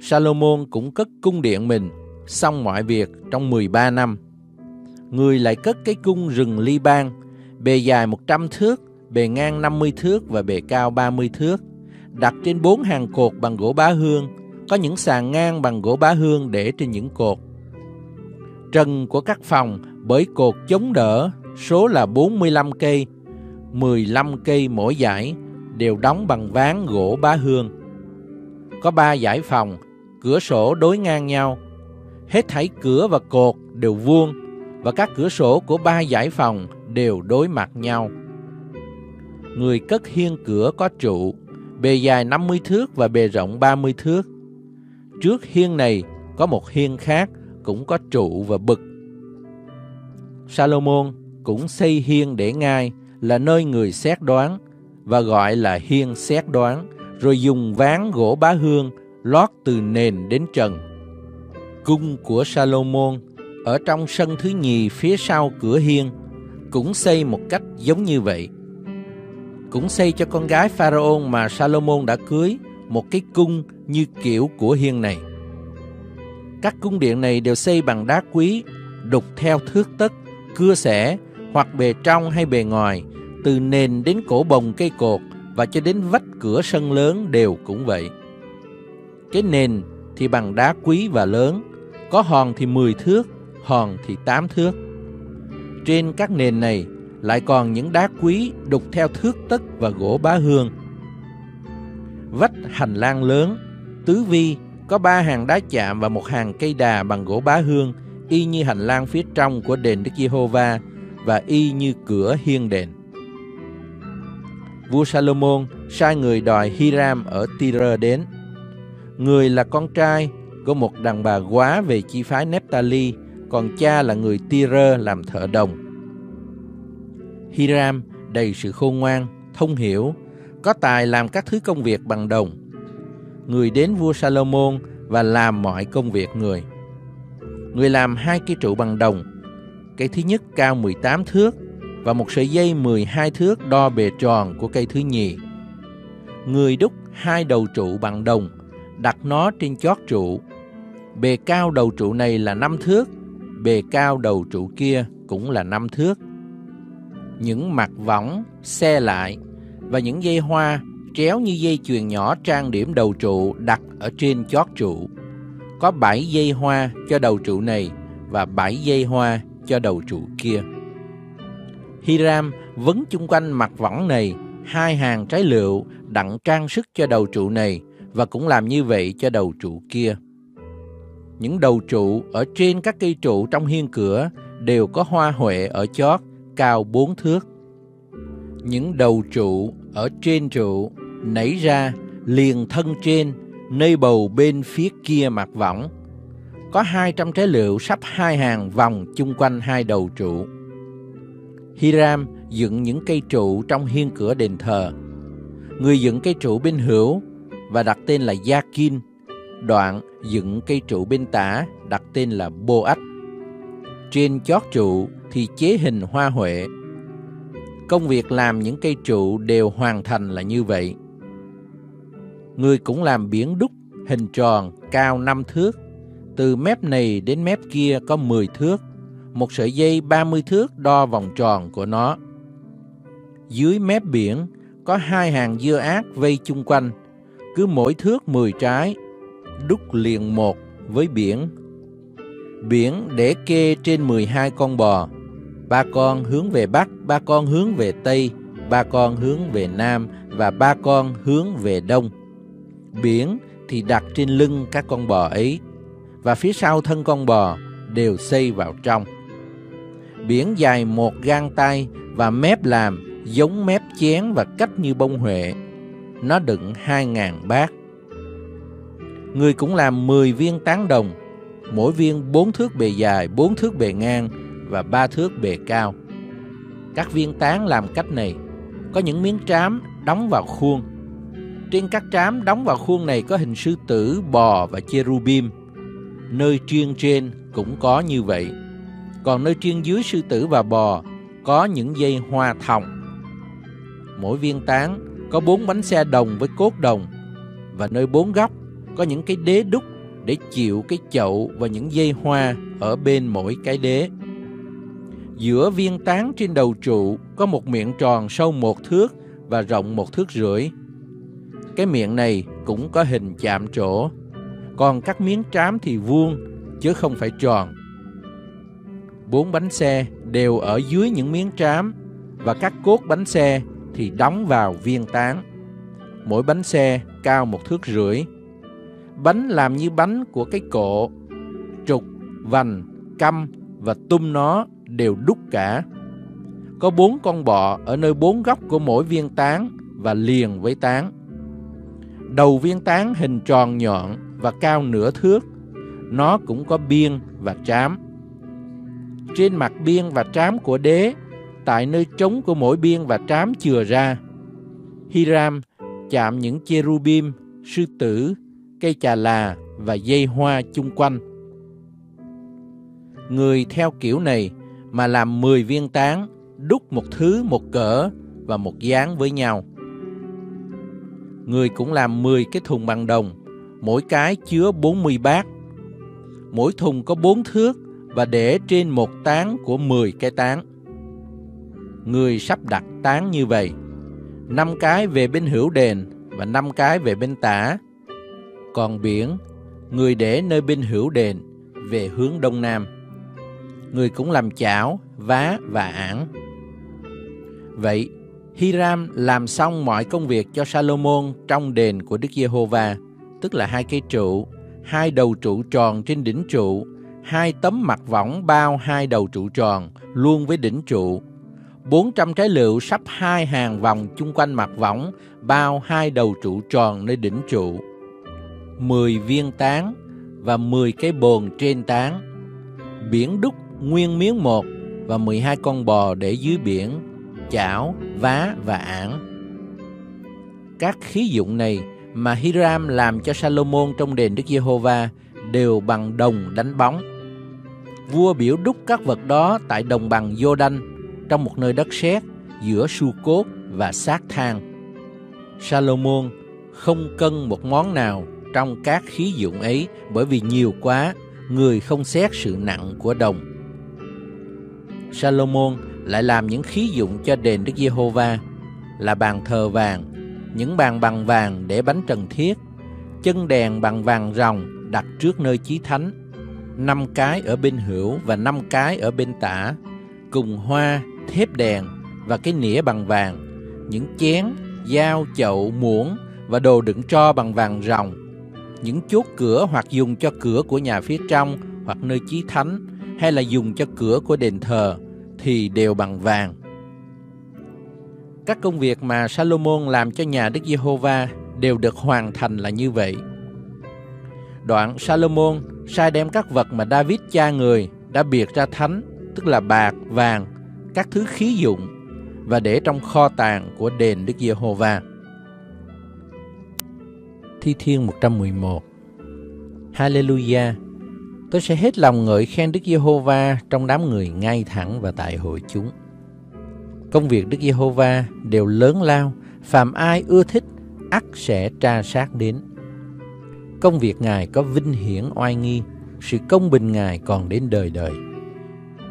Salomon cũng cất cung điện mình, xong mọi việc trong 13 năm. Người lại cất cái cung rừng ly ban, bề dài 100 thước, bề ngang 50 thước và bề cao 30 thước, đặt trên bốn hàng cột bằng gỗ bá hương, có những sàn ngang bằng gỗ bá hương để trên những cột. Trần của các phòng bởi cột chống đỡ, số là 45 cây, 15 cây mỗi giải, đều đóng bằng ván gỗ bá hương. Có ba giải phòng, cửa sổ đối ngang nhau. Hết thảy cửa và cột đều vuông và các cửa sổ của ba giải phòng đều đối mặt nhau. Người cất hiên cửa có trụ, bề dài 50 thước và bề rộng 30 thước. Trước hiên này có một hiên khác cũng có trụ và bực. Salomon cũng xây hiên để ngai là nơi người xét đoán và gọi là hiên xét đoán, rồi dùng ván gỗ bá hương lót từ nền đến trần. Cung của Salomon ở trong sân thứ nhì phía sau cửa hiên cũng xây một cách giống như vậy. Cũng xây cho con gái Pharaoh mà Salomon đã cưới một cái cung như kiểu của hiên này. Các cung điện này đều xây bằng đá quý, đục theo thước tất, cưa xẻ hoặc bề trong hay bề ngoài, từ nền đến cổ bồng cây cột và cho đến vách cửa sân lớn đều cũng vậy. Cái nền thì bằng đá quý và lớn, có hòn thì 10 thước, hòn thì 8 thước. Trên các nền này lại còn những đá quý đục theo thước tất và gỗ bá hương. Vách hành lang lớn, tứ vi có ba hàng đá chạm và một hàng cây đà bằng gỗ bá hương, y như hành lang phía trong của đền Đức Giê-hô-va và y như cửa hiên đền. Vua Salomon sai người đòi Hiram ở Tyre đến. Người là con trai của một đàn bà quá về chi phái Nephtali, còn cha là người Tyre làm thợ đồng. Hiram đầy sự khôn ngoan, thông hiểu, có tài làm các thứ công việc bằng đồng. Người đến vua Salomon và làm mọi công việc người. Người làm hai cây trụ bằng đồng. Cây thứ nhất cao 18 thước và một sợi dây 12 thước đo bề tròn của cây thứ nhì. Người đúc hai đầu trụ bằng đồng, đặt nó trên chót trụ. Bề cao đầu trụ này là 5 thước, bề cao đầu trụ kia cũng là 5 thước. Những mặt võng, xe lại và những dây hoa tréo như dây chuyền nhỏ trang điểm đầu trụ đặt ở trên chót trụ. Có 7 dây hoa cho đầu trụ này và 7 dây hoa cho đầu trụ kia. Hiram vấn chung quanh mặt võng này hai hàng trái lựu đặng trang sức cho đầu trụ này và cũng làm như vậy cho đầu trụ kia. Những đầu trụ ở trên các cây trụ trong hiên cửa đều có hoa huệ ở chót, cao bốn thước. Những đầu trụ ở trên trụ nảy ra liền thân trên, nơi bầu bên phía kia mặt võng. Có hai trăm trái lựu sắp hai hàng vòng chung quanh hai đầu trụ. Hiram dựng những cây trụ trong hiên cửa đền thờ. Người dựng cây trụ bên hữu và đặt tên là Gia-kin. Đoạn dựng cây trụ bên tả đặt tên là Bô-ách. Trên chót trụ thì chế hình hoa huệ. Công việc làm những cây trụ đều hoàn thành là như vậy. Người cũng làm biển đúc hình tròn cao 5 thước. Từ mép này đến mép kia có 10 thước một sợi dây 30 thước đo vòng tròn của nó. Dưới mép biển có hai hàng dưa ác vây chung quanh, cứ mỗi thước 10 trái, đúc liền một với biển. Biển để kê trên 12 con bò, ba con hướng về Bắc, ba con hướng về Tây, ba con hướng về Nam và ba con hướng về Đông. Biển thì đặt trên lưng các con bò ấy, và phía sau thân con bò đều xây vào trong biển dài một gang tay và mép làm giống mép chén và cách như bông huệ. Nó đựng hai ngàn bát. Người cũng làm 10 viên tán đồng, mỗi viên bốn thước bề dài, bốn thước bề ngang và ba thước bề cao. Các viên tán làm cách này, có những miếng trám đóng vào khuôn. Trên các trám đóng vào khuôn này có hình sư tử, bò và cherubim. Nơi chuyên trên cũng có như vậy. Còn nơi chuyên dưới sư tử và bò có những dây hoa thòng. Mỗi viên tán có bốn bánh xe đồng với cốt đồng và nơi bốn góc có những cái đế đúc để chịu cái chậu và những dây hoa ở bên mỗi cái đế. Giữa viên tán trên đầu trụ có một miệng tròn sâu một thước và rộng một thước rưỡi. Cái miệng này cũng có hình chạm trổ, còn các miếng trám thì vuông chứ không phải tròn. Bốn bánh xe đều ở dưới những miếng trám và các cốt bánh xe thì đóng vào viên tán. Mỗi bánh xe cao một thước rưỡi. Bánh làm như bánh của cái cộ, trục, vành, căm và tum nó đều đúc cả. Có bốn con bọ ở nơi bốn góc của mỗi viên tán và liền với tán. Đầu viên tán hình tròn nhọn và cao nửa thước. Nó cũng có biên và trám. Trên mặt biên và trám của đế, tại nơi trống của mỗi biên và trám chừa ra, Hiram chạm những cherubim, sư tử, cây trà là và dây hoa chung quanh. Người theo kiểu này mà làm 10 viên tán, đúc một thứ một cỡ và một dáng với nhau. Người cũng làm 10 cái thùng bằng đồng, mỗi cái chứa 40 bát. Mỗi thùng có 4 thước và để trên một tán của 10 cái tán. Người sắp đặt tán như vậy, năm cái về bên hữu đền và năm cái về bên tả. Còn biển, người để nơi bên hữu đền về hướng đông nam. Người cũng làm chảo, vá và ảng. Vậy, Hiram làm xong mọi công việc cho Salomon trong đền của Đức Giê-hô-va, tức là hai cây trụ, hai đầu trụ tròn trên đỉnh trụ, hai tấm mặt võng bao hai đầu trụ tròn luôn với đỉnh trụ, 400 trái lựu sắp hai hàng vòng chung quanh mặt võng bao hai đầu trụ tròn nơi đỉnh trụ, 10 viên tán và 10 cái bồn trên tán, biển đúc nguyên miếng một và 12 con bò để dưới biển, chảo, vá và ảng. Các khí dụng này mà Hiram làm cho Salomon trong đền Đức Giê-hô-va đều bằng đồng đánh bóng. Vua biểu đúc các vật đó tại đồng bằng Giô-đanh trong một nơi đất sét giữa su cốt và sát thang. Salomon không cân một món nào trong các khí dụng ấy bởi vì nhiều quá, người không xét sự nặng của đồng. Salomon lại làm những khí dụng cho đền Đức Giê-hô-va là bàn thờ vàng, những bàn bằng vàng để bánh trần thiết, chân đèn bằng vàng ròng đặt trước nơi chí thánh, năm cái ở bên hữu và năm cái ở bên tả, cùng hoa, thép đèn và cái nĩa bằng vàng, những chén, dao, chậu, muỗng và đồ đựng tro bằng vàng ròng, những chốt cửa hoặc dùng cho cửa của nhà phía trong hoặc nơi chí thánh hay là dùng cho cửa của đền thờ thì đều bằng vàng. Các công việc mà Salomon làm cho nhà Đức Giê-hô-va đều được hoàn thành là như vậy. Đoạn Salomon sai đem các vật mà David cha người đã biệt ra thánh, tức là bạc, vàng, các thứ khí dụng và để trong kho tàng của đền Đức Giê-hô-va. Thi Thiên 111 Hallelujah Tôi sẽ hết lòng ngợi khen Đức Giê-hô-va trong đám người ngay thẳng và tại hội chúng. Công việc Đức Giê-hô-va đều lớn lao, phàm ai ưa thích, ắt sẽ tra sát đến. Công việc Ngài có vinh hiển oai nghi, sự công bình Ngài còn đến đời đời.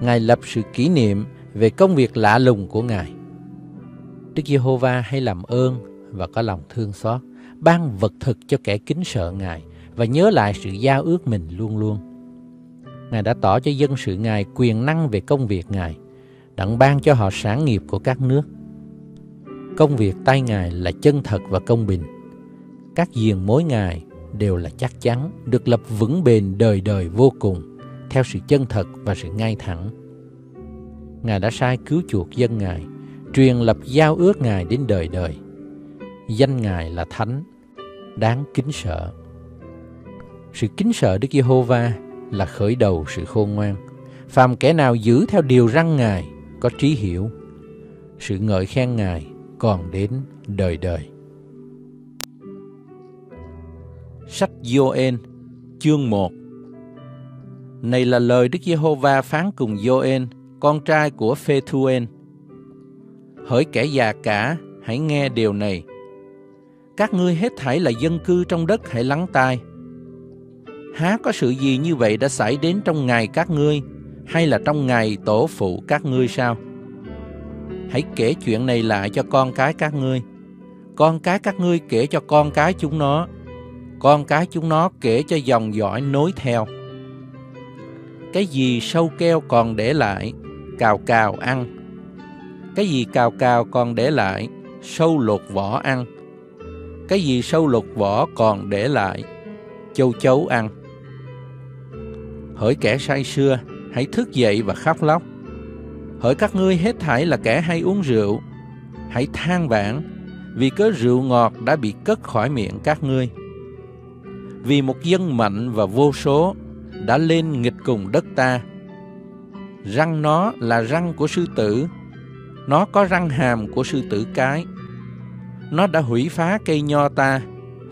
Ngài lập sự kỷ niệm về công việc lạ lùng của Ngài. Đức Giê-hô-va hay làm ơn và có lòng thương xót, ban vật thực cho kẻ kính sợ Ngài và nhớ lại sự giao ước mình luôn luôn. Ngài đã tỏ cho dân sự Ngài quyền năng về công việc Ngài, đặng ban cho họ sản nghiệp của các nước. Công việc tay Ngài là chân thật và công bình. Các diền mối Ngài đều là chắc chắn, được lập vững bền đời đời vô cùng, theo sự chân thật và sự ngay thẳng. Ngài đã sai cứu chuộc dân Ngài, truyền lập giao ước Ngài đến đời đời. Danh Ngài là Thánh, đáng kính sợ. Sự kính sợ Đức Giê-hô-va là khởi đầu sự khôn ngoan. Phàm kẻ nào giữ theo điều răn Ngài có trí hiểu. Sự ngợi khen Ngài còn đến đời đời. Sách Gioen chương 1 Này là lời Đức Giê-hô-va phán cùng Gioen, con trai của Phê-thu-en. Hỡi kẻ già cả, hãy nghe điều này. Các ngươi hết thảy là dân cư trong đất hãy lắng tai. Há có sự gì như vậy đã xảy đến trong ngày các ngươi, hay là trong ngày tổ phụ các ngươi sao? Hãy kể chuyện này lại cho con cái các ngươi. Con cái các ngươi kể cho con cái chúng nó. Con cái chúng nó kể cho dòng dõi nối theo. Cái gì sâu keo còn để lại, cào cào ăn. Cái gì cào cào còn để lại, sâu lột vỏ ăn. Cái gì sâu lột vỏ còn để lại, châu chấu ăn. Hỡi kẻ say xưa, hãy thức dậy và khóc lóc. Hỡi các ngươi hết thảy là kẻ hay uống rượu, hãy than vãn vì cớ rượu ngọt đã bị cất khỏi miệng các ngươi. Vì một dân mạnh và vô số đã lên nghịch cùng đất ta. Răng nó là răng của sư tử, nó có răng hàm của sư tử cái. Nó đã hủy phá cây nho ta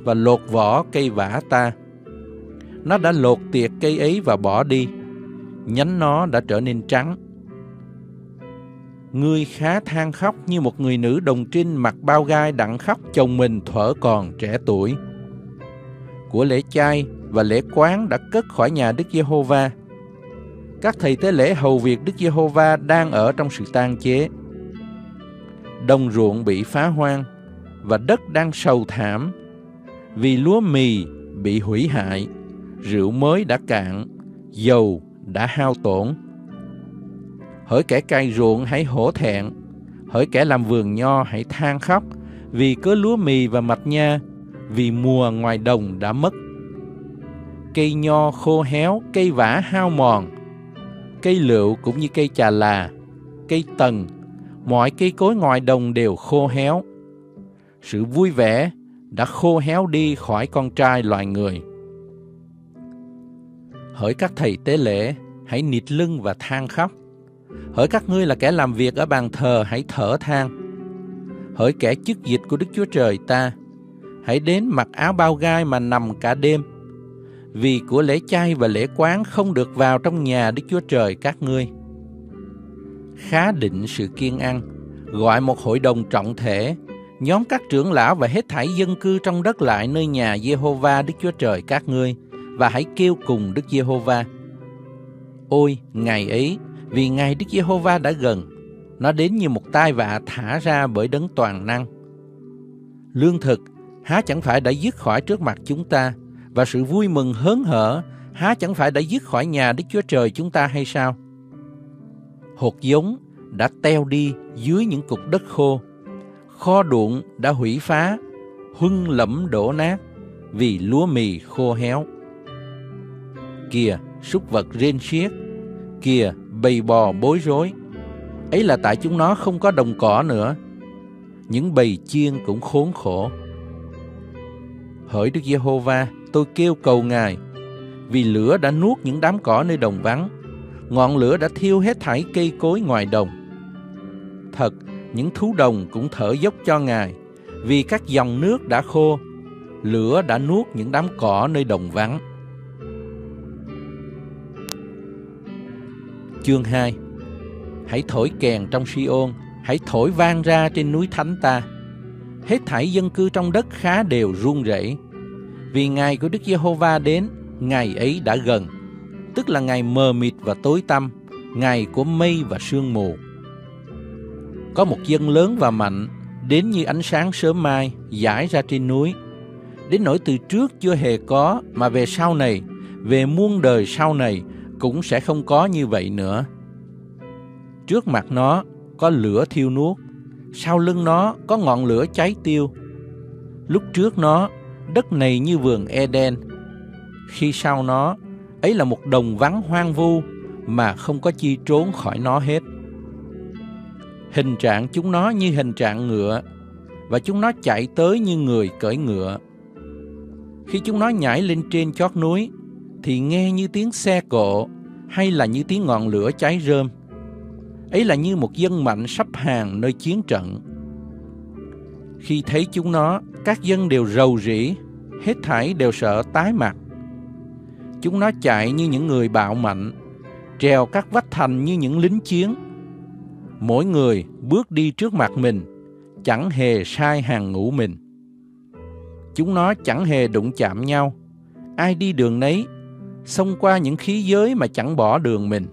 và lột vỏ cây vả ta. Nó đã lột tiệt cây ấy và bỏ đi. Nhánh nó đã trở nên trắng. Ngươi khá than khóc như một người nữ đồng trinh mặc bao gai đặng khóc chồng mình thuở còn trẻ tuổi. Của lễ chay và lễ quán đã cất khỏi nhà Đức Giê-hô-va. Các thầy tế lễ hầu việc Đức Giê-hô-va đang ở trong sự tan chế. Đồng ruộng bị phá hoang và đất đang sầu thảm vì lúa mì bị hủy hại, rượu mới đã cạn, dầu đã hao tổn. Hỡi kẻ cày ruộng hãy hổ thẹn, hỡi kẻ làm vườn nho hãy than khóc, vì cớ lúa mì và mạch nha, vì mùa ngoài đồng đã mất. Cây nho khô héo, cây vả hao mòn, cây lựu cũng như cây trà là, cây tần, mọi cây cối ngoài đồng đều khô héo. Sự vui vẻ đã khô héo đi khỏi con trai loài người. Hỡi các thầy tế lễ, hãy nịt lưng và than khóc. Hỡi các ngươi là kẻ làm việc ở bàn thờ, hãy thở than. Hỡi kẻ chức dịch của Đức Chúa Trời ta, hãy đến mặc áo bao gai mà nằm cả đêm. Vì của lễ chay và lễ quán không được vào trong nhà Đức Chúa Trời các ngươi. Khá định sự kiên ăn, gọi một hội đồng trọng thể, nhóm các trưởng lão và hết thảy dân cư trong đất lại nơi nhà Giê-hô-va Đức Chúa Trời các ngươi, và hãy kêu cùng Đức Giê-hô-va. Ôi, ngày ấy, vì ngày Đức Giê-hô-va đã gần, nó đến như một tai vạ thả ra bởi đấng toàn năng. Lương thực há chẳng phải đã dứt khỏi trước mặt chúng ta, và sự vui mừng hớn hở há chẳng phải đã dứt khỏi nhà Đức Chúa Trời chúng ta hay sao? Hột giống đã teo đi dưới những cục đất khô, kho đụng đã hủy phá, huân lẫm đổ nát vì lúa mì khô héo. Kìa, súc vật rên xiết, kìa, bầy bò bối rối. Ấy là tại chúng nó không có đồng cỏ nữa. Những bầy chiên cũng khốn khổ. Hỡi Đức Giê-hô-va, tôi kêu cầu Ngài, vì lửa đã nuốt những đám cỏ nơi đồng vắng, ngọn lửa đã thiêu hết thảy cây cối ngoài đồng. Thật, những thú đồng cũng thở dốc cho Ngài, vì các dòng nước đã khô, lửa đã nuốt những đám cỏ nơi đồng vắng. Chương 2 Hãy thổi kèn trong Siôn, hãy thổi vang ra trên núi thánh ta. Hết thảy dân cư trong đất khá đều run rẩy. Vì ngày của Đức Giê-hô-va đến, ngày ấy đã gần, tức là ngày mờ mịt và tối tăm, ngày của mây và sương mù. Có một dân lớn và mạnh, đến như ánh sáng sớm mai, giải ra trên núi. Đến nỗi từ trước chưa hề có, mà về sau này, về muôn đời sau này, cũng sẽ không có như vậy nữa. Trước mặt nó có lửa thiêu nuốt, sau lưng nó có ngọn lửa cháy tiêu. Lúc trước nó, đất này như vườn Eden. Khi sau nó, ấy là một đồng vắng hoang vu mà không có chi trốn khỏi nó hết. Hình trạng chúng nó như hình trạng ngựa, và chúng nó chạy tới như người cởi ngựa. Khi chúng nó nhảy lên trên chót núi, thì nghe như tiếng xe cộ hay là như tiếng ngọn lửa cháy rơm. Ấy là như một dân mạnh sắp hàng nơi chiến trận. Khi thấy chúng nó, các dân đều rầu rĩ, hết thảy đều sợ tái mặt. Chúng nó chạy như những người bạo mạnh, trèo các vách thành như những lính chiến. Mỗi người bước đi trước mặt mình, chẳng hề sai hàng ngũ mình. Chúng nó chẳng hề đụng chạm nhau, ai đi đường nấy, xông qua những khí giới mà chẳng bỏ đường mình.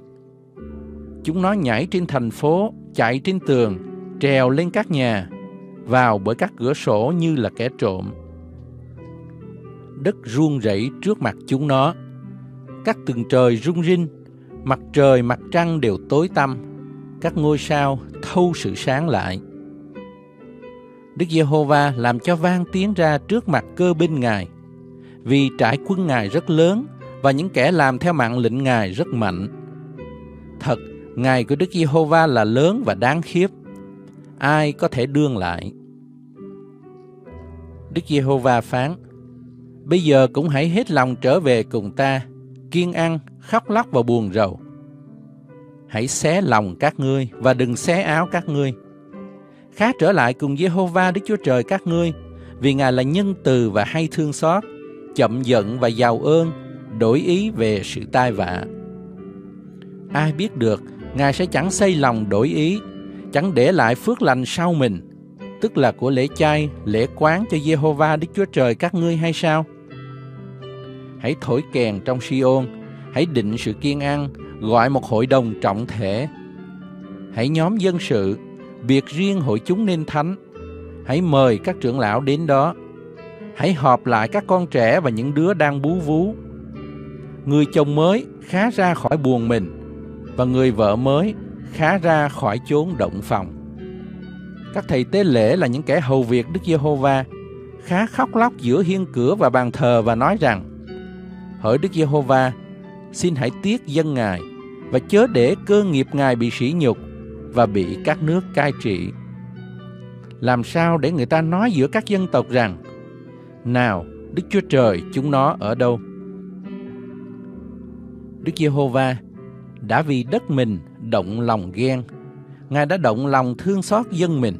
Chúng nó nhảy trên thành phố, chạy trên tường, trèo lên các nhà, vào bởi các cửa sổ như là kẻ trộm. Đất run rẩy trước mặt chúng nó. Các tầng trời rung rinh, mặt trời mặt trăng đều tối tăm, các ngôi sao thâu sự sáng lại. Đức Giê-hô-va làm cho vang tiếng ra trước mặt cơ binh Ngài, vì trải quân Ngài rất lớn và những kẻ làm theo mạng lệnh Ngài rất mạnh. Thật, Ngài của Đức Giê-hô-va là lớn và đáng khiếp. Ai có thể đương lại? Đức Giê-hô-va phán, Bây giờ cũng hãy hết lòng trở về cùng ta, kiên ăn, khóc lóc và buồn rầu. Hãy xé lòng các ngươi và đừng xé áo các ngươi. Khá trở lại cùng Giê-hô-va Đức Chúa Trời các ngươi, vì Ngài là nhân từ và hay thương xót, chậm giận và giàu ơn, đổi ý về sự tai vạ. Ai biết được, Ngài sẽ chẳng xây lòng đổi ý, chẳng để lại phước lành sau mình, tức là của lễ chay, lễ quán cho Giê-hô-va Đức Chúa Trời các ngươi hay sao? Hãy thổi kèn trong Siôn, hãy định sự kiên ăn, gọi một hội đồng trọng thể. Hãy nhóm dân sự, biệt riêng hội chúng nên thánh. Hãy mời các trưởng lão đến đó. Hãy họp lại các con trẻ và những đứa đang bú vú. Người chồng mới khá ra khỏi buồn mình, và người vợ mới khá ra khỏi chốn động phòng. Các thầy tế lễ là những kẻ hầu việc Đức Giê-hô-va, khá khóc lóc giữa hiên cửa và bàn thờ và nói rằng: Hỡi Đức Giê-hô-va, xin hãy tiếc dân Ngài và chớ để cơ nghiệp Ngài bị sỉ nhục và bị các nước cai trị. Làm sao để người ta nói giữa các dân tộc rằng Nào, Đức Chúa Trời chúng nó ở đâu? Đức Giê-hô-va đã vì đất mình động lòng ghen. Ngài đã động lòng thương xót dân mình.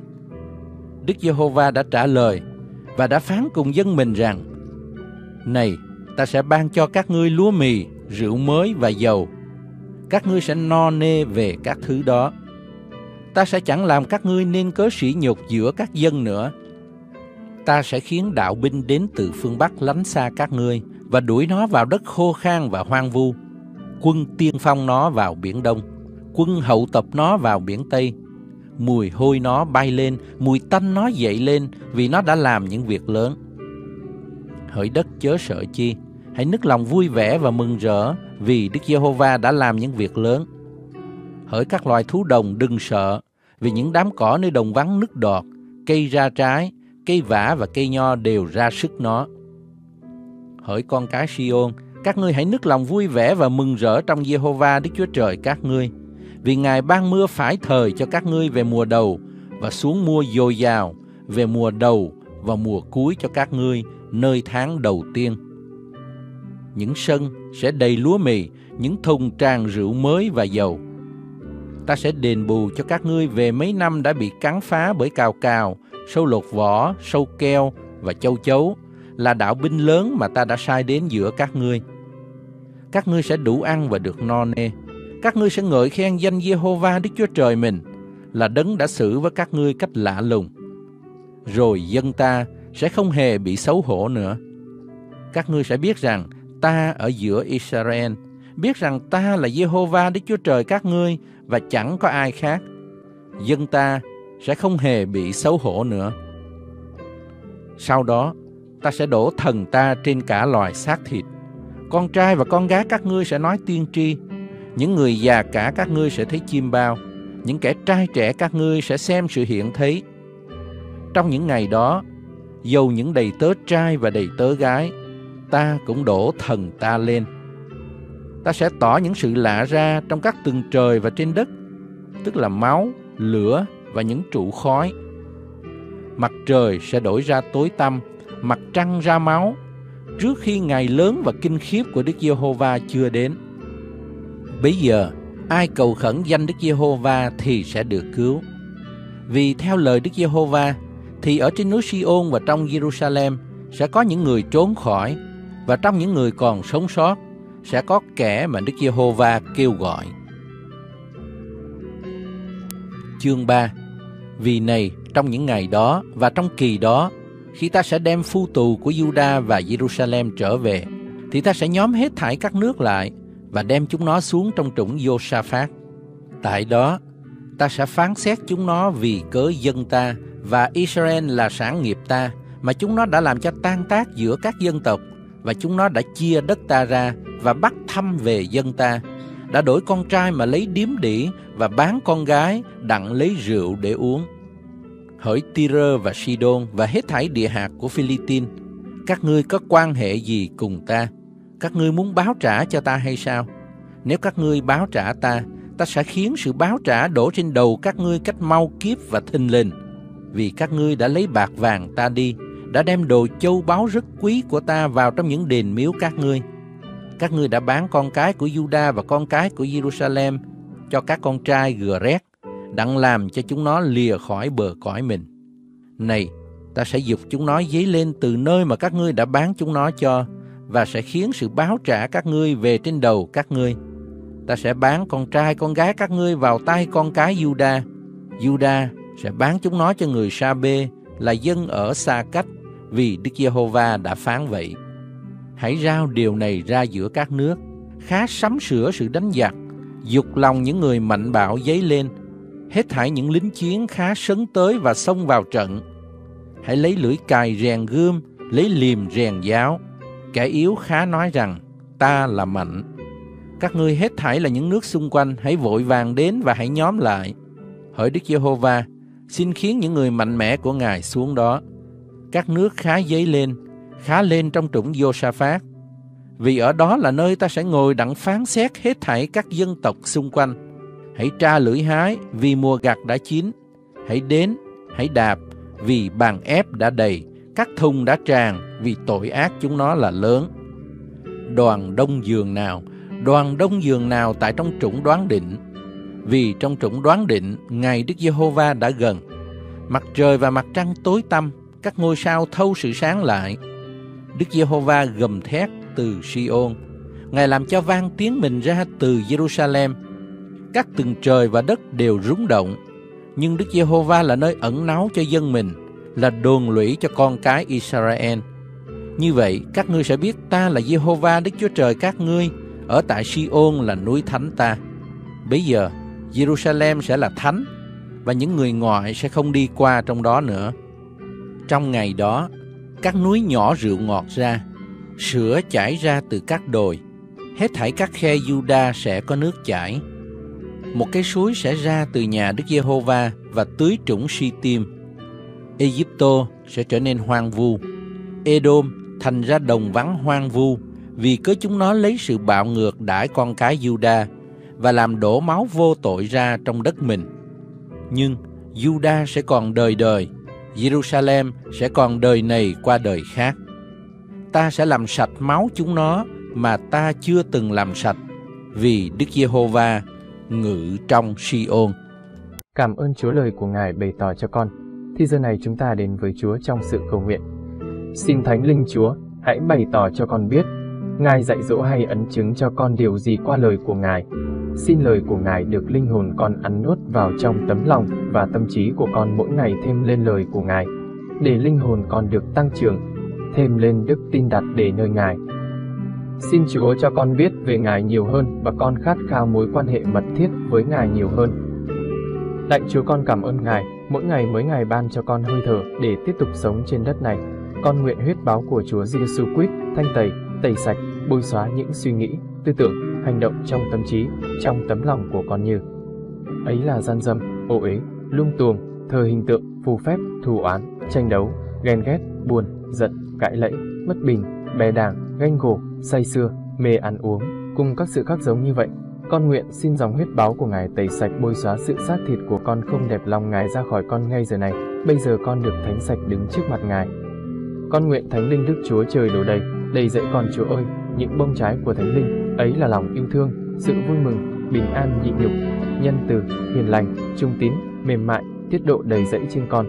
Đức Giê-hô-va đã trả lời và đã phán cùng dân mình rằng Này, ta sẽ ban cho các ngươi lúa mì, rượu mới và dầu. Các ngươi sẽ no nê về các thứ đó. Ta sẽ chẳng làm các ngươi nên cớ sỉ nhục giữa các dân nữa. Ta sẽ khiến đạo binh đến từ phương Bắc lánh xa các ngươi và đuổi nó vào đất khô khan và hoang vu. Quân tiên phong nó vào biển Đông, quân hậu tập nó vào biển Tây. Mùi hôi nó bay lên, mùi tanh nó dậy lên vì nó đã làm những việc lớn. Hỡi đất chớ sợ chi, hãy nức lòng vui vẻ và mừng rỡ vì Đức Giê-hô-va đã làm những việc lớn. Hỡi các loài thú đồng đừng sợ, vì những đám cỏ nơi đồng vắng nứt đọt, cây ra trái, cây vả và cây nho đều ra sức nó. Hỡi con cái Siôn, các ngươi hãy nức lòng vui vẻ và mừng rỡ trong Giê-hô-va Đức Chúa Trời các ngươi, vì Ngài ban mưa phải thời cho các ngươi về mùa đầu và xuống mưa dồi dào về mùa đầu và mùa cuối cho các ngươi nơi tháng đầu tiên. Những sân sẽ đầy lúa mì, những thùng tràn rượu mới và dầu. Ta sẽ đền bù cho các ngươi về mấy năm đã bị cắn phá bởi cào cào, sâu lột vỏ, sâu keo và châu chấu, là đạo binh lớn mà ta đã sai đến giữa các ngươi. Các ngươi sẽ đủ ăn và được no nê. Các ngươi sẽ ngợi khen danh Giê-hô-va Đức Chúa Trời mình, là đấng đã xử với các ngươi cách lạ lùng. Rồi dân ta sẽ không hề bị xấu hổ nữa. Các ngươi sẽ biết rằng ta ở giữa Israel, biết rằng ta là Jehovah Đức Chúa Trời các ngươi và chẳng có ai khác. Dân ta sẽ không hề bị xấu hổ nữa. Sau đó, ta sẽ đổ thần ta trên cả loài xác thịt. Con trai và con gái các ngươi sẽ nói tiên tri. Những người già cả các ngươi sẽ thấy chim bao. Những kẻ trai trẻ các ngươi sẽ xem sự hiện thấy. Trong những ngày đó, dầu những đầy tớ trai và đầy tớ gái, ta cũng đổ thần ta lên. Ta sẽ tỏ những sự lạ ra trong các tầng trời và trên đất, tức là máu, lửa và những trụ khói. Mặt trời sẽ đổi ra tối tăm, mặt trăng ra máu, trước khi ngày lớn và kinh khiếp của Đức Giê-hô-va chưa đến. Bây giờ, ai cầu khẩn danh Đức Giê-hô-va thì sẽ được cứu. Vì theo lời Đức Giê-hô-va, thì ở trên núi Si-ôn và trong Jerusalem sẽ có những người trốn khỏi, và trong những người còn sống sót sẽ có kẻ mà Đức Giê-hô-va kêu gọi. Chương 3 Vì này, trong những ngày đó và trong kỳ đó, khi ta sẽ đem phu tù của Juda và Jerusalem trở về, thì ta sẽ nhóm hết thảy các nước lại và đem chúng nó xuống trong trũng Josaphat. Tại đó, ta sẽ phán xét chúng nó vì cớ dân ta và Israel là sản nghiệp ta, mà chúng nó đã làm cho tan tác giữa các dân tộc, và chúng nó đã chia đất ta ra và bắt thăm về dân ta, đã đổi con trai mà lấy điếm đỉ và bán con gái đặng lấy rượu để uống. Hỡi Tyre và Sidon và hết thảy địa hạt của Philippines, các ngươi có quan hệ gì cùng ta? Các ngươi muốn báo trả cho ta hay sao? Nếu các ngươi báo trả ta, ta sẽ khiến sự báo trả đổ trên đầu các ngươi cách mau kiếp và thình lình. Vì các ngươi đã lấy bạc vàng ta đi, đã đem đồ châu báu rất quý của ta vào trong những đền miếu các ngươi. Các ngươi đã bán con cái của Juda và con cái của Jerusalem cho các con trai gừa rét, đặng làm cho chúng nó lìa khỏi bờ cõi mình. Này, ta sẽ dục chúng nó dấy lên từ nơi mà các ngươi đã bán chúng nó cho, và sẽ khiến sự báo trả các ngươi về trên đầu các ngươi. Ta sẽ bán con trai con gái các ngươi vào tay con cái Juda. Juda sẽ bán chúng nó cho người Sa Bê là dân ở xa cách vì Đức Giê-hô-va đã phán vậy. Hãy rao điều này ra giữa các nước, khá sắm sửa sự đánh giặc, dục lòng những người mạnh bạo dấy lên, hết thảy những lính chiến khá sấn tới và xông vào trận. Hãy lấy lưỡi cài rèn gươm, lấy liềm rèn giáo. Kẻ yếu khá nói rằng, ta là mạnh. Các ngươi hết thảy là những nước xung quanh, hãy vội vàng đến và hãy nhóm lại. Hỡi Đức Giê-hô-va, xin khiến những người mạnh mẽ của Ngài xuống đó. Các nước khá dấy lên, khá lên trong trũng Do-sa-phát, Vì ở đó là nơi ta sẽ ngồi đặng phán xét hết thảy các dân tộc xung quanh. Hãy tra lưỡi hái vì mùa gặt đã chín. Hãy đến, hãy đạp vì bàn ép đã đầy, các thùng đã tràn vì tội ác chúng nó là lớn. Đoàn đông giường nào, đoàn đông giường nào tại trong trũng đoán định. Vì trong trũng đoán định, ngày Đức Giê-hô-va đã gần. Mặt trời và mặt trăng tối tăm, các ngôi sao thâu sự sáng lại. Đức Giê-hô-va gầm thét từ Si-ôn. Ngài làm cho vang tiếng mình ra từ Jerusalem. Các tầng trời và đất đều rúng động. Nhưng Đức Giê-hô-va là nơi ẩn náu cho dân mình, là đồn lũy cho con cái Israel. Như vậy, các ngươi sẽ biết ta là Jehovah Đức Chúa Trời các ngươi, ở tại Sion là núi thánh ta. Bây giờ, Jerusalem sẽ là thánh, và những người ngoại sẽ không đi qua trong đó nữa. Trong ngày đó, các núi nhỏ rượu ngọt ra, sữa chảy ra từ các đồi, hết thảy các khe Juda sẽ có nước chảy. Một cái suối sẽ ra từ nhà Đức Giê-hô-va và tưới trũng Si-tim. Egypto sẽ trở nên hoang vu. Edom thành ra đồng vắng hoang vu vì cớ chúng nó lấy sự bạo ngược đãi con cái Juda và làm đổ máu vô tội ra trong đất mình. Nhưng Juda sẽ còn đời đời, Jerusalem sẽ còn đời này qua đời khác. Ta sẽ làm sạch máu chúng nó mà ta chưa từng làm sạch, vì Đức Giê-hô-va ngự trong Si-ôn. Cảm ơn Chúa lời của Ngài bày tỏ cho con. Thì giờ này chúng ta đến với Chúa trong sự cầu nguyện. Xin Thánh Linh Chúa, hãy bày tỏ cho con biết, Ngài dạy dỗ hay ấn chứng cho con điều gì qua lời của Ngài. Xin lời của Ngài được linh hồn con ăn nuốt vào trong tấm lòng và tâm trí của con mỗi ngày thêm lên lời của Ngài, để linh hồn con được tăng trưởng, thêm lên đức tin đặt để nơi Ngài. Xin Chúa cho con biết về Ngài nhiều hơn và con khát khao mối quan hệ mật thiết với Ngài nhiều hơn. Lạy Chúa con cảm ơn Ngài, mỗi ngày mới ngày ban cho con hơi thở để tiếp tục sống trên đất này. Con nguyện huyết báo của Chúa Giêsu Christ thanh tẩy, tẩy sạch, bôi xóa những suy nghĩ, tư tưởng, hành động trong tâm trí, trong tấm lòng của con như ấy là gian dâm, ô uế, lung tuồng, thờ hình tượng, phù phép, thù oán, tranh đấu, ghen ghét, buồn, giận, cãi lẫy, bất bình, bè đảng, ganh gổ, say xưa, mê ăn uống, cùng các sự khác giống như vậy. Con nguyện xin dòng huyết báo của Ngài tẩy sạch bôi xóa sự xác thịt của con không đẹp lòng Ngài ra khỏi con ngay giờ này. Bây giờ con được thánh sạch đứng trước mặt Ngài. Con nguyện Thánh Linh Đức Chúa Trời đổ đầy, đầy dẫy con Chúa ơi, những bông trái của Thánh Linh, ấy là lòng yêu thương, sự vui mừng, bình an nhịn nhục, nhân từ, hiền lành, trung tín, mềm mại, tiết độ đầy dẫy trên con.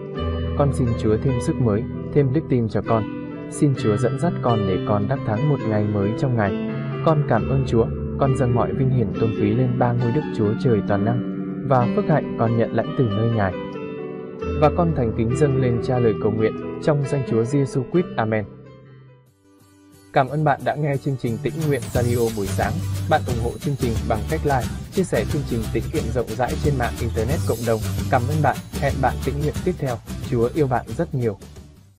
Con xin Chúa thêm sức mới, thêm đức tin cho con. Xin Chúa dẫn dắt con để con đắc thắng một ngày mới trong ngày. Con cảm ơn Chúa, con dâng mọi vinh hiển tôn quý lên ba ngôi đức Chúa trời toàn năng và phước hạnh con nhận lãnh từ nơi Ngài. Và con thành kính dâng lên cha lời cầu nguyện trong danh Chúa Giêsu Christ. Amen. Cảm ơn bạn đã nghe chương trình Tĩnh Nguyện Radio buổi sáng. Bạn ủng hộ chương trình bằng cách like, chia sẻ chương trình tĩnh nguyện rộng rãi trên mạng Internet cộng đồng. Cảm ơn bạn. Hẹn bạn tĩnh nguyện tiếp theo. Chúa yêu bạn rất nhiều.